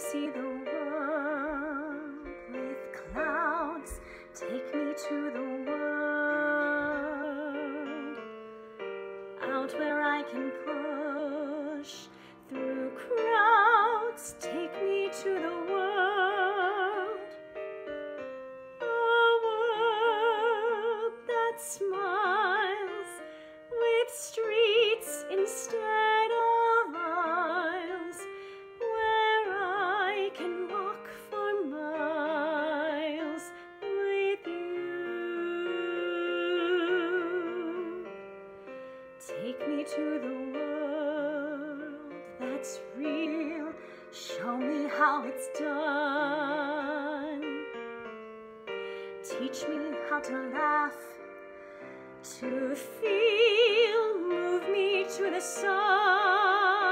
see the world with clouds. Take me to the world out where I can push me to the world that's real. Show me how it's done. Teach me how to laugh, to feel. Move me to the sun.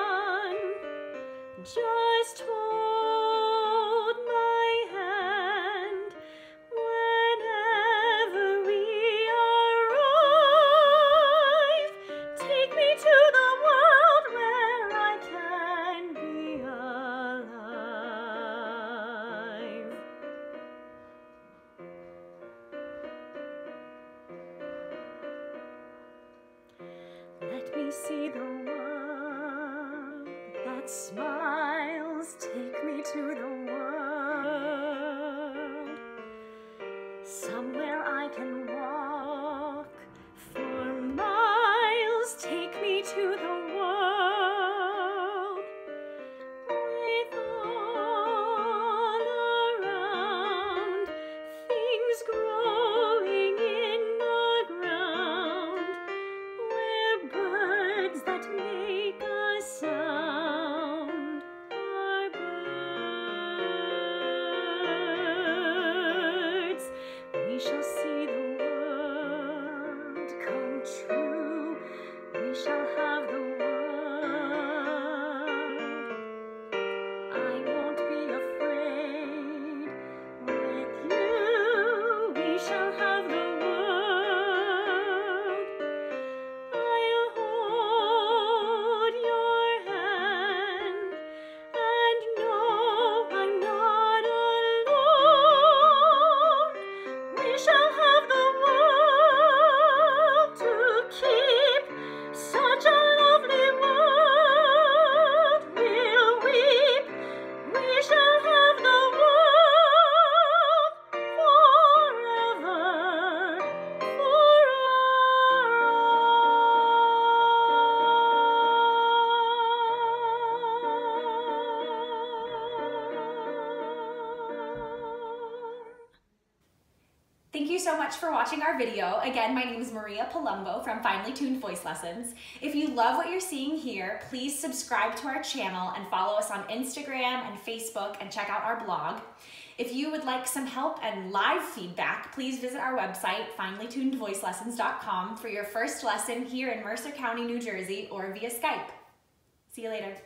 See the world that smiles. Take me to the world. Somewhere I can walk for miles. Take me to the you so much for watching our video. Again, my name is Maria Palombo from Finely Tuned Voice Lessons. If you love what you're seeing here, please subscribe to our channel and follow us on Instagram and Facebook and check out our blog. If you would like some help and live feedback, please visit our website, finelytunedvoicelessons.com for your first lesson here in Mercer County, New Jersey, or via Skype. See you later.